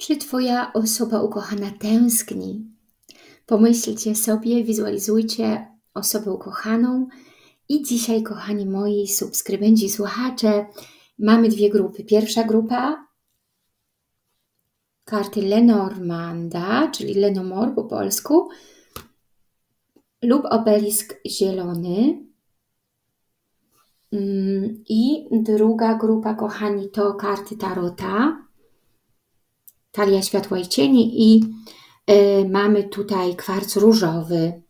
Czy Twoja osoba ukochana tęskni? Pomyślcie sobie, wizualizujcie osobę ukochaną i dzisiaj, kochani moi subskrybenci, słuchacze, mamy dwie grupy. Pierwsza grupa karty Lenormanda, czyli Lenomor po polsku lub obelisk zielony. Mm, I druga grupa, kochani, to karty Tarota talia światła i cieni i y, mamy tutaj kwarc różowy,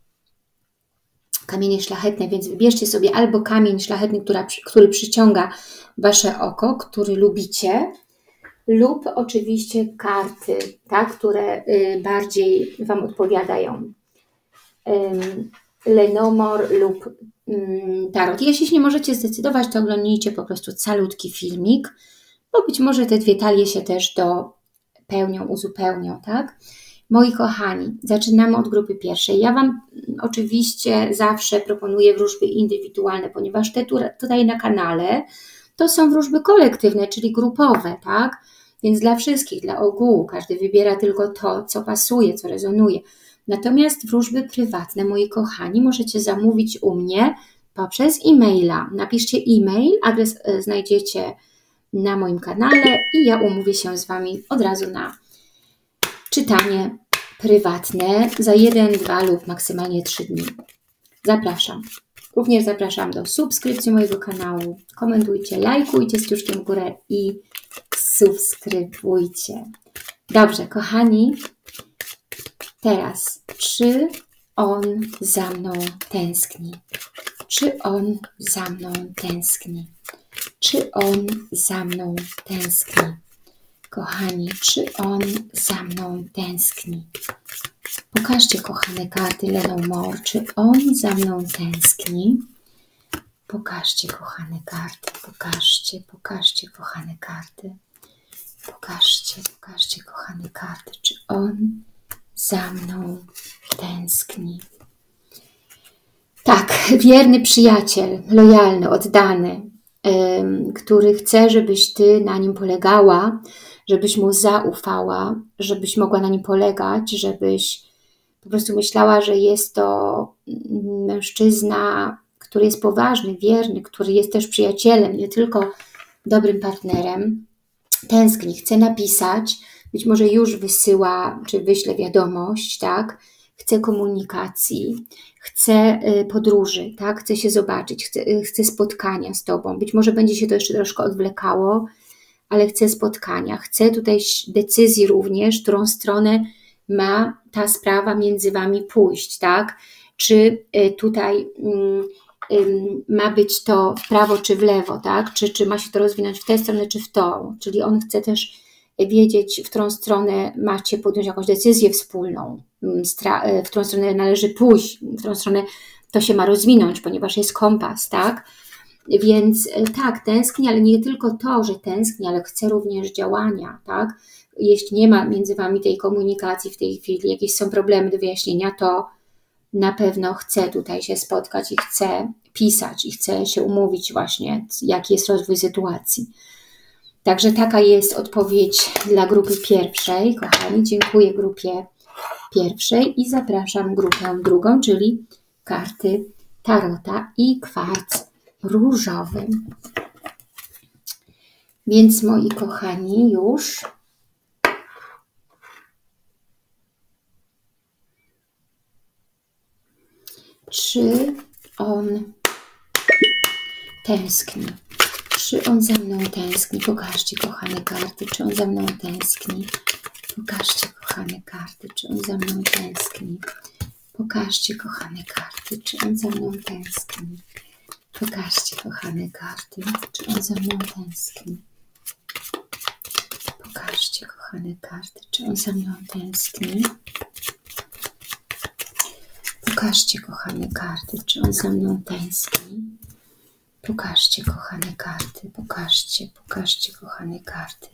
kamienie szlachetne, więc wybierzcie sobie albo kamień szlachetny, która, który przyciąga Wasze oko, który lubicie, lub oczywiście karty, tak, które y, bardziej Wam odpowiadają. Lenomor lub Tarot. Jeśli nie możecie zdecydować, to oglądnijcie po prostu calutki filmik, bo być może te dwie talie się też do pełnią, uzupełnią, tak? Moi kochani, zaczynamy od grupy pierwszej. Ja Wam oczywiście zawsze proponuję wróżby indywidualne, ponieważ te tutaj na kanale to są wróżby kolektywne, czyli grupowe, tak? Więc dla wszystkich, dla ogółu, każdy wybiera tylko to, co pasuje, co rezonuje. Natomiast wróżby prywatne, moi kochani, możecie zamówić u mnie poprzez e-maila. Napiszcie e-mail, adres e, znajdziecie na moim kanale i ja umówię się z Wami od razu na czytanie prywatne za jeden, dwa lub maksymalnie trzy dni. Zapraszam. Również zapraszam do subskrypcji mojego kanału. Komentujcie, lajkujcie z ciuszkiem w górę i subskrybujcie. Dobrze, kochani, teraz czy on za mną tęskni? Czy on za mną tęskni? Czy on za mną tęskni? Kochani, czy on za mną tęskni? Pokażcie, kochane karty Lenomore, czy on za mną tęskni? Pokażcie, kochane karty, pokażcie, pokażcie, kochane karty. Pokażcie, pokażcie, kochane karty, czy on za mną tęskni. Tak, wierny przyjaciel, lojalny, oddany, który chce, żebyś Ty na nim polegała, żebyś mu zaufała, żebyś mogła na nim polegać, żebyś po prostu myślała, że jest to mężczyzna, który jest poważny, wierny, który jest też przyjacielem, nie tylko dobrym partnerem. Tęskni, chce napisać, być może już wysyła, czy wyśle wiadomość, tak? Chce komunikacji, chce y, podróży, tak? chce się zobaczyć, y, chce spotkania z Tobą. Być może będzie się to jeszcze troszkę odwlekało, ale chce spotkania, chce tutaj decyzji również, którą stronę ma ta sprawa między Wami pójść, tak? Czy y, tutaj mm, ma być to w prawo czy w lewo, tak? Czy, czy ma się to rozwinąć w tę stronę czy w tą? Czyli on chce też wiedzieć, w którą stronę macie podjąć jakąś decyzję wspólną, mm, e, w którą stronę należy pójść, w którą stronę to się ma rozwinąć, ponieważ jest kompas, tak? Więc e, tak, tęskni, ale nie tylko to, że tęskni, ale chce również działania, tak? Jeśli nie ma między Wami tej komunikacji w tej chwili, jakieś są problemy do wyjaśnienia, to na pewno chce tutaj się spotkać i chce pisać i chce się umówić właśnie, jaki jest rozwój sytuacji. Także taka jest odpowiedź dla grupy pierwszej. Kochani, dziękuję grupie pierwszej i zapraszam grupę drugą, czyli karty Tarota i kwarc różowy. Więc moi kochani, już czy on tęskni? Czy on za mną tęskni? Pokażcie, kochane karty, czy on za mną tęskni. Pokażcie, kochane karty, czy on za mną tęskni. Pokażcie, kochane karty, czy on za mną tęskni. Pokażcie, kochane karty, czy on za mną tęskni. Pokażcie, kochane karty, czy on za mną tęskni. Pokażcie, kochane karty, czy on za mną tęskni. Pokażcie, kochane karty, pokażcie, pokażcie, kochane karty.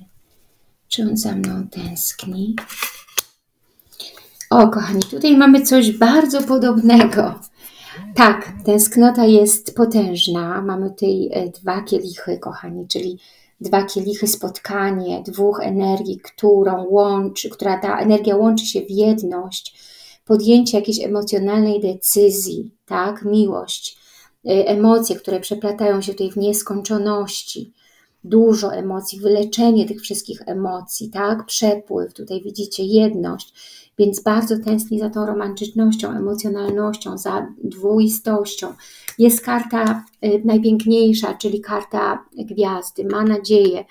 Czy on za mną tęskni? O, kochani, tutaj mamy coś bardzo podobnego. Tak, tęsknota jest potężna. Mamy tutaj e, dwa kielichy, kochani, czyli dwa kielichy, spotkanie dwóch energii, którą łączy, która ta energia łączy się w jedność, podjęcie jakiejś emocjonalnej decyzji, tak, miłość, emocje, które przeplatają się tutaj w nieskończoności, dużo emocji, wyleczenie tych wszystkich emocji, tak, przepływ, tutaj widzicie jedność, więc bardzo tęskni za tą romantycznością, emocjonalnością, za dwuistością. Jest karta y, najpiękniejsza, czyli karta gwiazdy. Ma nadzieję,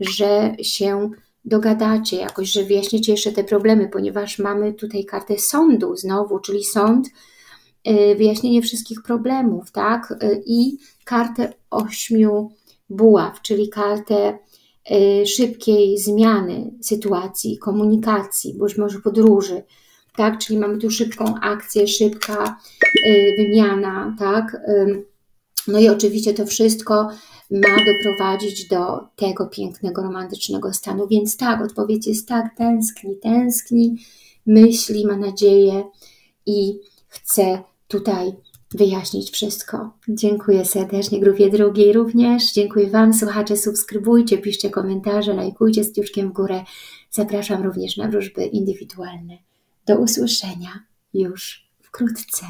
że się dogadacie jakoś, że wyjaśnicie jeszcze te problemy, ponieważ mamy tutaj kartę sądu znowu, czyli sąd, wyjaśnienie wszystkich problemów, tak? Y, I kartę ośmiu buław, czyli kartę Y, szybkiej zmiany sytuacji, komunikacji, być może podróży, tak? Czyli mamy tu szybką akcję, szybka y, wymiana, tak? No i oczywiście to wszystko ma doprowadzić do tego pięknego, romantycznego stanu. Więc tak, odpowiedź jest tak, tęskni, tęskni, myśli, ma nadzieję i chce tutaj wyjaśnić wszystko. Dziękuję serdecznie grupie drugiej również. Dziękuję Wam, słuchacze, subskrybujcie, piszcie komentarze, lajkujcie z kciuczkiem w górę. Zapraszam również na wróżby indywidualne. Do usłyszenia już wkrótce.